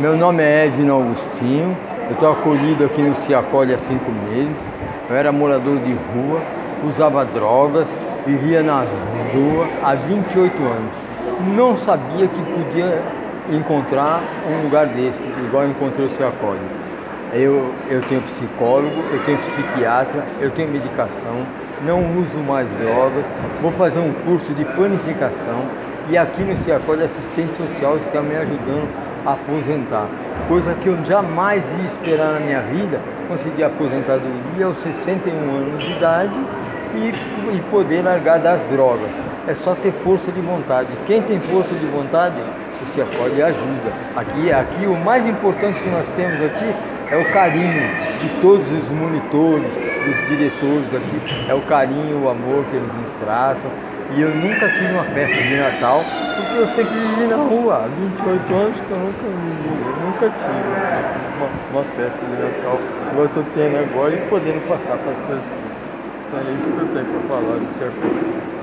Meu nome é Edno Augustinho, eu estou acolhido aqui no Ciacole há cinco meses. Eu era morador de rua, usava drogas, vivia na rua há 28 anos. Não sabia que podia encontrar um lugar desse, igual eu encontrei o Ciacole. Eu, eu tenho psicólogo, eu tenho psiquiatra, eu tenho medicação, não uso mais drogas, vou fazer um curso de planificação e aqui no Ciacole assistente social está me ajudando aposentar, coisa que eu jamais ia esperar na minha vida, conseguir aposentadoria aos 61 anos de idade e, e poder largar das drogas. É só ter força de vontade. Quem tem força de vontade, o Ciacole ajuda. Aqui, aqui o mais importante que nós temos aqui é o carinho de todos os monitores, dos diretores aqui, é o carinho, o amor que eles nos tratam. E eu nunca tive uma festa de Natal, porque eu sempre vivi na rua, há 28 anos que eu nunca vivi, eu nunca tive uma, uma festa de Natal, igual eu estou tendo agora e podendo passar para as pessoas. Então é isso que eu tenho para falar do Cerco.